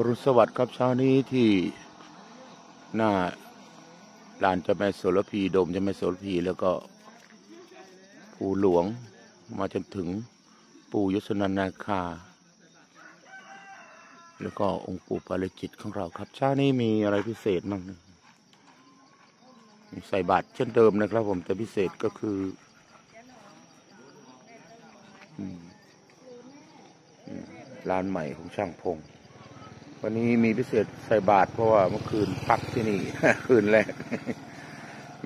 รุสวัสดิ์ครับเช้านี้ที่หน้าลานเจ้าแม่โสระพีโดมเจ้าแม่โสระพีแล้วก็ภูหลวงมาจนถึงปู่ยศนันนาคา แล้วก็องค์ปู่ปาริจิตของเราครับเช้านี้มีอะไรพิเศษบ้างใส่บาตรเช่นเดิมนะครับผมแต่พิเศษก็คือร้านใหม่ของช่างพง วันนี้มีพิเศษใส่บาตรเพราะว่าเมื่อคืนพักที่นี่ คืนแรก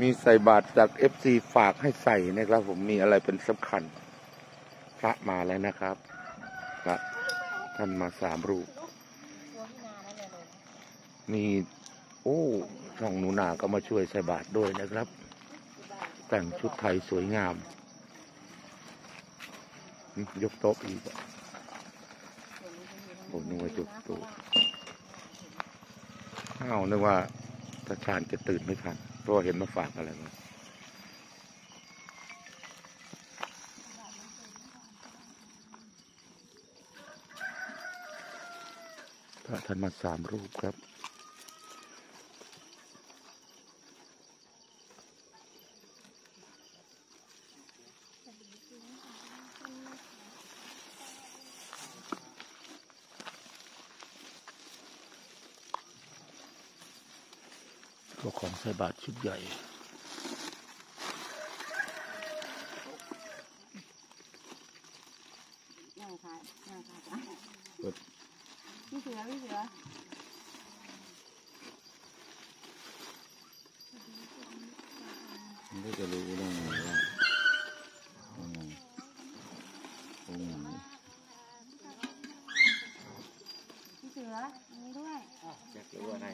มีใส่บาตรจากเอฟซีฝากให้ใส่นะครับ ผมมีอะไรเป็นสำคัญ พระมาแล้วนะครับพระท่านมาสามรูป มีโอ้ช่องหนูนาก็มาช่วยใส่บาตรด้วยนะครับ แต่งชุดไทยสวยงาม ยกโต๊ะอีก ผมนึกว่าจุดต๊ะอ้าวนึกว่าตาชานจะตื่นไม่ทันเพราะเห็นมาฝากอะไรมาพระท่านมาสามรูปครับ ก็ของใส่บาตรชุดใหญ่นั่งค่ะนั่งค่ะจ้ะเปิดพี่เสือพี่เสือมันก็จะรู้ได้ไงว่าองค์ไหนองค์ไหน พี่เสืออั นนี้ด้วยอยากรู้อะไร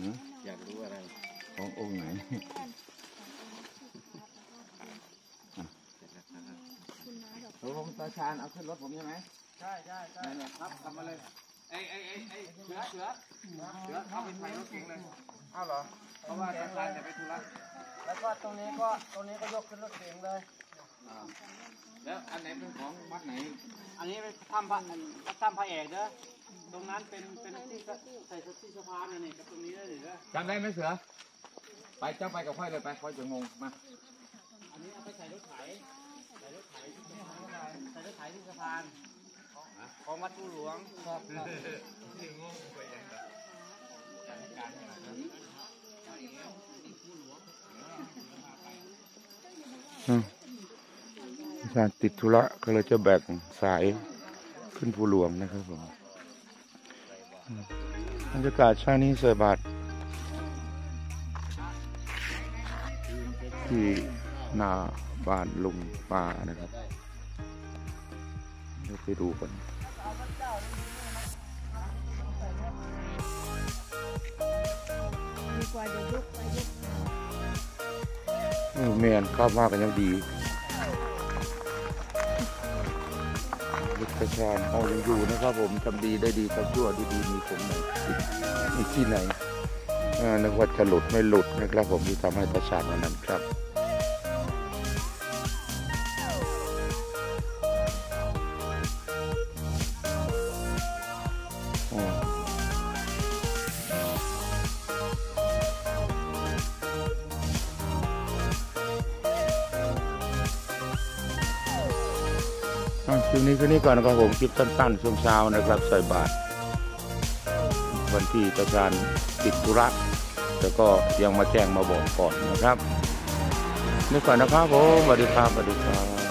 หืมอยากรู้อะไรขององค์ไหนผมผมตาชาญเอาขึ้นรถผมใช่ไหมใช่ใช่ใช่เนี่ยครับทำมาเลยไอ้ไอ้ไอ้ไอ้เสือเสือเสือเข้าไปใส่รถเก๋งเลยอ้าวเหรอเพราะว่าตาชาญจะไปธุระแล้วก็ตรงนี้ก็ตรงนี้ก็ยกขึ้นรถเก๋งเลยอ่าแล้วอันไหนเป็นของวัดไหน อันนี้เป็นถ้ำพระถ้ำพระเอกเด้อ ตรงนั้นเป็นเป็นที่ใส่ที่สะพานน่ะนี่กับตรงนี้ได้หรือเด้อจำได้ไหมเสือ ไปเจ้าไปกับค่อยเลยไปค่อยจะงงมา อันนี้เอาไปใส่รถไถใส่รถไถที่สะพานใส่รถไถที่สะพานของวัดผู้หลวงครับอืมอาจารย์ติดธุระก็เลยจะแบกสายขึ้นภูหลวงนะครับผมอืม บรรยากาศช่างนี้ใส่บาตรที่หน้าบ้านลุงป้านะครับเดี๋ยวไปดูกันเดี๋ยวยกไปยกเออแมนข้ามากันยังดี พระชาญเอายังอยู่นะครับผมทำดีได้ดีทำชั่วดีดีมีผมไหนมีที่ไหนนึกว่าจะหลุดไม่หลุดนะครับผมที่ทำให้ประชาชนนั้นครับ คลิปนี้แค่นี้ก่อนนะครับผมคลิปสั้นๆช่วงเช้านะครับใส่บาตรวันที่ประชานติดธุระแต่ก็ยังมาแจ้งมาบอกก่อนนะครับนี่ก่อนนะครับผมสวัสดีครับสวัสดีครับ